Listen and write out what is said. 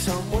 someone